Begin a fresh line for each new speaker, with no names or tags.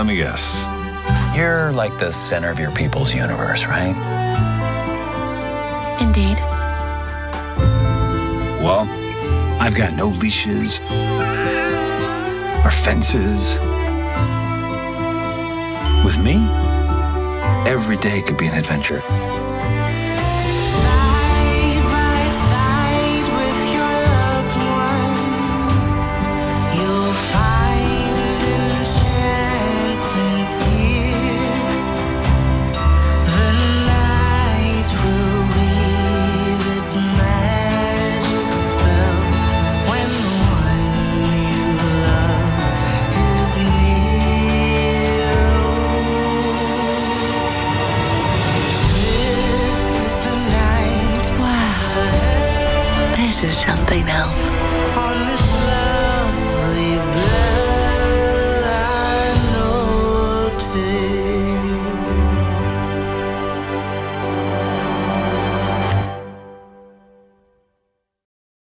let me guess.
You're like the center of your people's universe, right?
Indeed.
Well, I've got no leashes or fences. With me, every day could be an adventure.
Is
something else.